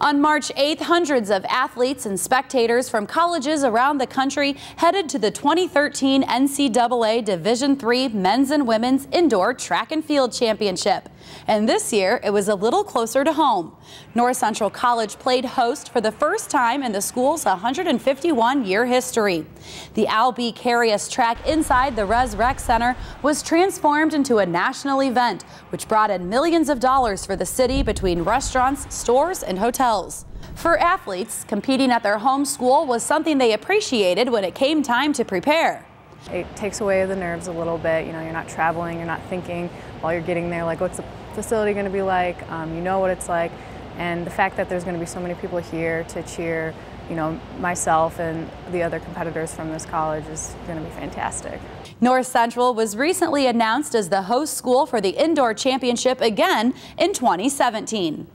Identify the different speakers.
Speaker 1: On March 8th, hundreds of athletes and spectators from colleges around the country headed to the 2013 NCAA Division III Men's and Women's Indoor Track and Field Championship. And this year, it was a little closer to home. North Central College played host for the first time in the school's 151-year history. The Al B. Carius track inside the Res Rec Center was transformed into a national event, which brought in millions of dollars for the city between restaurants, stores, and hotels. For athletes, competing at their home school was something they appreciated when it came time to prepare.
Speaker 2: It takes away the nerves a little bit. You know, you're not traveling, you're not thinking while you're getting there, like, what's the facility going to be like? Um, you know what it's like. And the fact that there's going to be so many people here to cheer, you know, myself and the other competitors from this college is going to be fantastic.
Speaker 1: North Central was recently announced as the host school for the Indoor Championship again in 2017.